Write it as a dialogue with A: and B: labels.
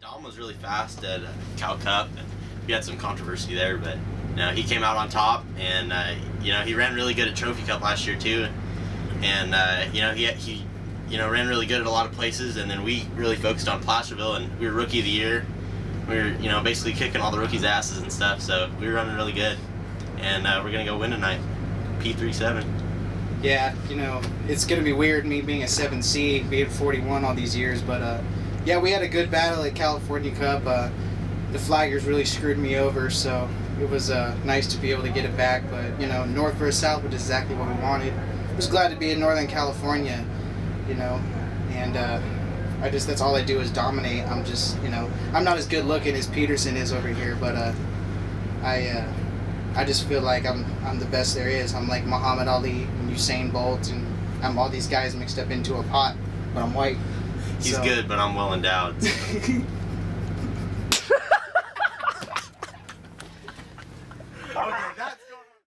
A: Dom was really fast at uh, Cal Cup, and we had some controversy there, but you know, he came out on top, and uh, you know he ran really good at Trophy Cup last year too, and uh, you know he he you know ran really good at a lot of places, and then we really focused on Placerville, and we were Rookie of the Year. We were you know basically kicking all the rookies' asses and stuff, so we were running really good, and uh, we're gonna go win tonight, P37.
B: Yeah, you know, it's gonna be weird me being a seven C, being 41 all these years, but uh, yeah, we had a good battle at California Cup. Uh, the Flaggers really screwed me over, so it was uh, nice to be able to get it back. But you know, North versus South was exactly what we wanted. I was glad to be in Northern California, you know, and uh, I just that's all I do is dominate. I'm just you know I'm not as good looking as Peterson is over here, but uh, I uh, I just feel like I'm I'm the best there is. I'm like Muhammad Ali and Usain Bolt, and I'm all these guys mixed up into a pot, but I'm white.
A: He's
B: So-
A: good, but I'm well endowed. so.
B: Okay, that